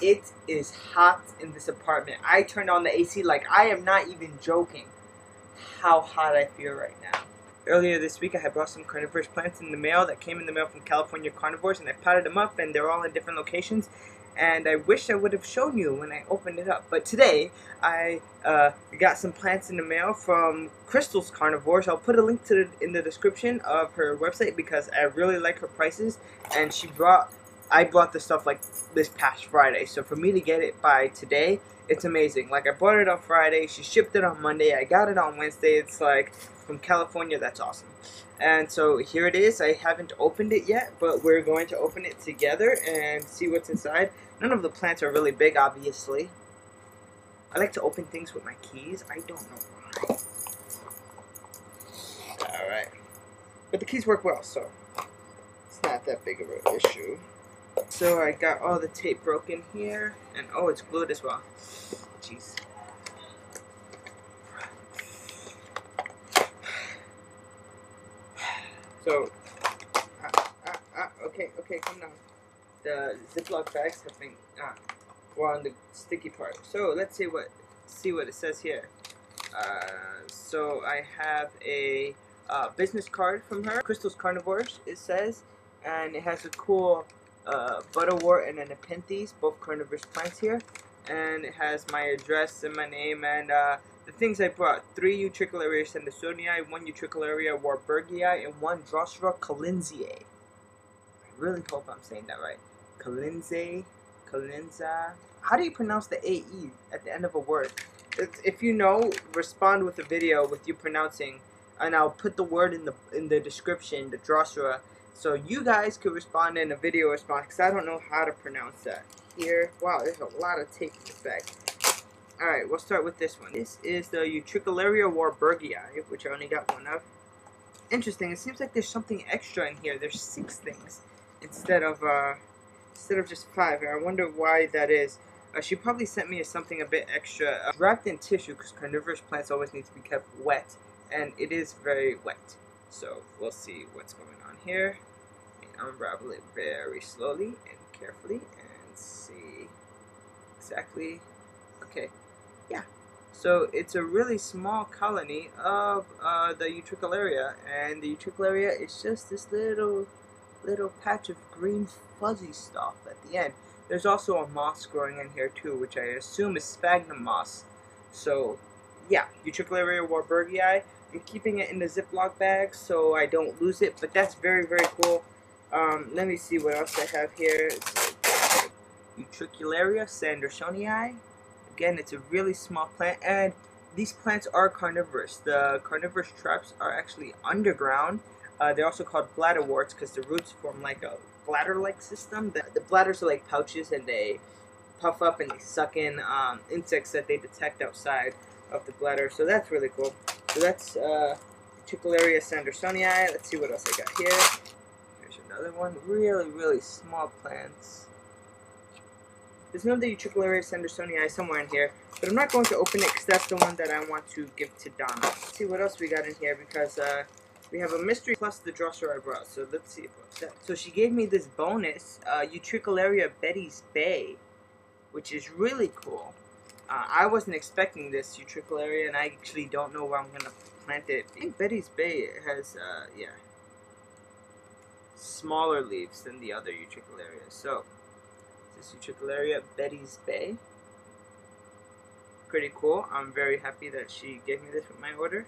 it is hot in this apartment. I turned on the AC like I am not even joking how hot I feel right now. Earlier this week, I had brought some carnivorous plants in the mail that came in the mail from California Carnivores, and I potted them up, and they're all in different locations. And I wish I would have shown you when I opened it up. But today, I uh, got some plants in the mail from Crystal's Carnivores. I'll put a link to the, in the description of her website because I really like her prices. And she brought I bought the stuff like this past Friday. So for me to get it by today, it's amazing. Like I bought it on Friday, she shipped it on Monday, I got it on Wednesday. It's like from California, that's awesome. And so here it is. I haven't opened it yet, but we're going to open it together and see what's inside. None of the plants are really big, obviously. I like to open things with my keys. I don't know why. Alright. But the keys work well, so it's not that big of an issue. So I got all the tape broken here, and oh, it's glued as well. Jeez. So, ah, ah, ah, okay, okay, come down. The Ziploc bags have been, ah, we're on the sticky part. So let's see what, see what it says here. Uh, so I have a uh, business card from her, Crystal's Carnivores, it says, and it has a cool butterwort and a nepenthes, both carnivorous plants here. And it has my address and my name and uh, the things I brought. Three Utricularia sandersonii, one Utricularia warburgii, and one Drosera collinsiae. I really hope I'm saying that right. Collinsiae, Collinza. How do you pronounce the AE at the end of a word? If you know, respond with a video with you pronouncing, and I'll put the word in the in the description, the Drosera, so you guys could respond in a video response because I don't know how to pronounce that. Here, wow, there's a lot of tape in bag. Alright, we'll start with this one. This is the Utricularia warburgii, which I only got one of. Interesting, it seems like there's something extra in here. There's six things instead of uh, instead of just five. And I wonder why that is. Uh, she probably sent me something a bit extra. Uh, wrapped in tissue because carnivorous plants always need to be kept wet. And it is very wet. So we'll see what's going on here unravel it very slowly and carefully and see exactly okay yeah. So it's a really small colony of uh, the utricularia and the utricularia is just this little little patch of green fuzzy stuff at the end. There's also a moss growing in here too which I assume is sphagnum moss. So yeah utricularia warburgii. I'm keeping it in the Ziploc bag so I don't lose it but that's very very cool um, let me see what else I have here. Utricularia sandersonii. Again, it's a really small plant, and these plants are carnivorous. The carnivorous traps are actually underground. Uh, they're also called bladderworts because the roots form like a bladder-like system. The, the, bladders are like pouches, and they puff up and they suck in um, insects that they detect outside of the bladder. So that's really cool. So that's uh, Utricularia sandersonii. Let's see what else I got here another one. Really, really small plants. There's another Utricularia sandersonii somewhere in here, but I'm not going to open it because that's the one that I want to give to Donna. Let's see what else we got in here because uh, we have a mystery plus the Drosera I brought, so let's see. So she gave me this bonus, uh, Utricularia Betty's Bay, which is really cool. Uh, I wasn't expecting this Utricularia, and I actually don't know where I'm going to plant it. I think Betty's Bay has, uh, yeah, smaller leaves than the other Utricularia. So, this Utricularia Betty's Bay. Pretty cool. I'm very happy that she gave me this with my order.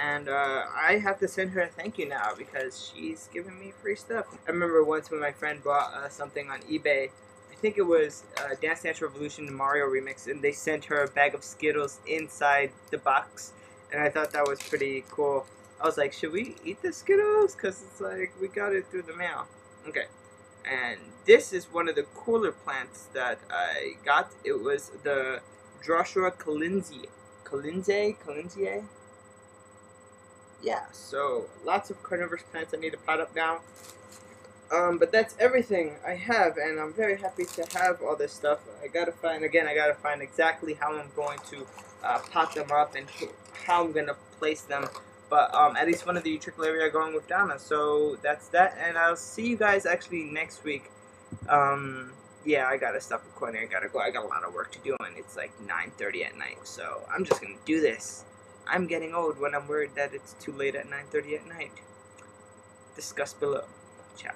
And uh, I have to send her a thank you now because she's giving me free stuff. I remember once when my friend bought uh, something on eBay. I think it was uh, Dance Dance Revolution Mario Remix, and they sent her a bag of Skittles inside the box. And I thought that was pretty cool. I was like, should we eat the Skittles? Because it's like, we got it through the mail. Okay. And this is one of the cooler plants that I got. It was the Drosera collinsiae. Collinsiae? Collinsiae? Yeah, so lots of carnivorous plants I need to pot up now. Um, but that's everything I have, and I'm very happy to have all this stuff. I gotta find, again, I gotta find exactly how I'm going to uh, pot them up and how I'm gonna place them but um, at least one of the Utricularia are going with Donna. So that's that, and I'll see you guys actually next week. Um, yeah, I gotta stop recording. I gotta go. I got a lot of work to do, and it's like 9:30 at night. So I'm just gonna do this. I'm getting old when I'm worried that it's too late at 9:30 at night. Discuss below. Ciao.